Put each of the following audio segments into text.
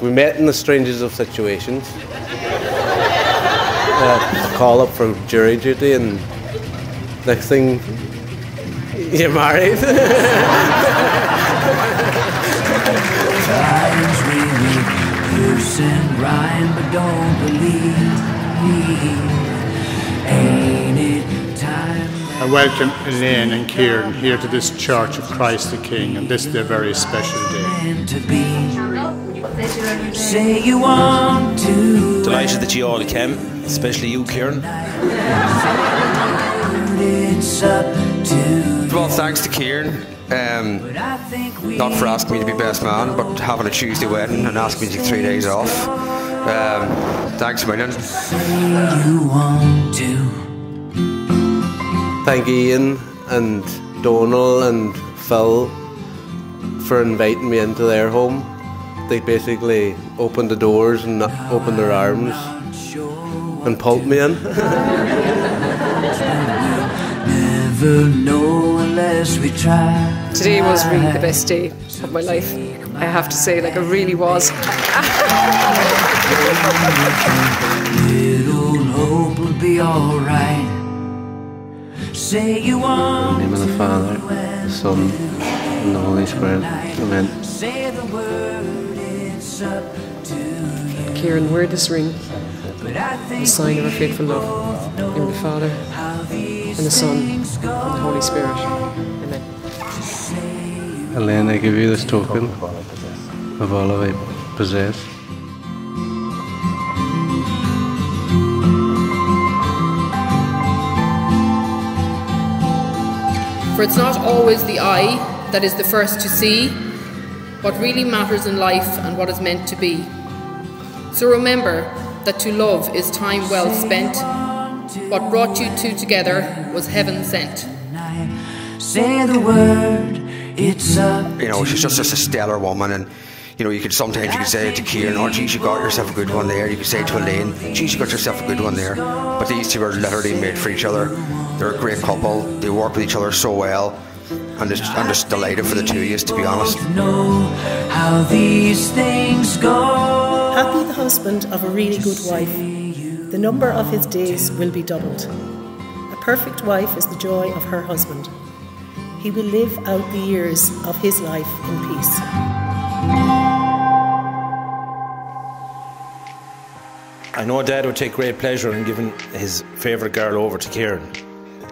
We met in the strangest of situations. uh, call up for jury duty, and next thing, you're married. Times we will curse and rhyme, but don't believe. Ain't it time? I welcome Elaine and Kieran here to this Church of Christ the King, and this is a very special day. Meant to? Say you want to. Delighted that you all came, especially you, Kieran. It's up to. Well, thanks to Kieran. Um, But I think we not for asking me to be best man, but having a Tuesday wedding and asking me to take three days off. Um, thanks a million. say you. Thank Ian and Donal and Phil for inviting me into their home. They basically opened the doors and opened their arms and pulled me in. Never know unless we try. Today was really the best day of my life. I have to say, like it really was. Little hope will be alright. Say you want name of the Father, the Son, and the Holy Spirit. Amen. Say the word, it's up to you. Kieran, wear this ring, But I think the sign of our faithful love. In the name of the Father, and the Son, and the. Holy Spirit. Amen. Elaine, I give you this token of all I possess. For it's not always the eye that is the first to see what really matters in life and what is meant to be. So remember that to love is time well spent. What brought you two together was heaven sent. Say the word, it's up You know, she's just, just a stellar woman, and you know, you could sometimes you could say to Kieran, "Oh, geez, you got yourself a good one there." You could say to Elaine, "Geez, you got yourself a good one there." But these two are literally made for each other. They're a great couple. They work with each other so well, and just, I'm just delighted for the two years, to be honest. know how these things go. Happy the husband of a really good wife. The number of his days will be doubled. A perfect wife is the joy of her husband. He will live out the years of his life in peace. I know Dad would take great pleasure in giving his favourite girl over to Kieran.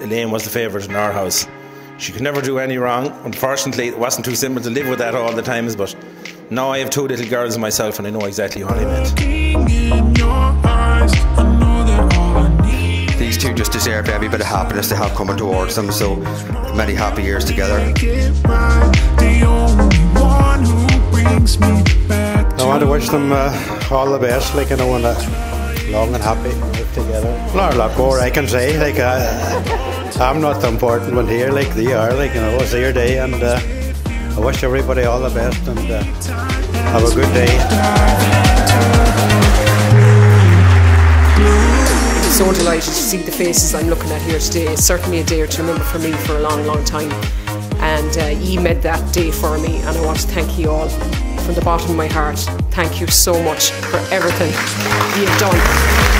Elaine was the favourite in our house. She could never do any wrong. Unfortunately, it wasn't too simple to live with that all the times, but now I have two little girls myself and I know exactly what I meant. These two just deserve every bit of happiness they have coming towards them. So many happy years together. I want to wish them uh, all the best, like you know, and uh, long and happy live together. Not a lot more I can say. Like uh, I'm not the important one here, like they are. Like you know, it's their day, and uh, I wish everybody all the best and uh, have a good day. It's so delighted to see the faces I'm looking at here today. It's certainly a day to remember for me for a long, long time. And uh, you made that day for me, and I want to thank you all from the bottom of my heart. Thank you so much for everything you've done.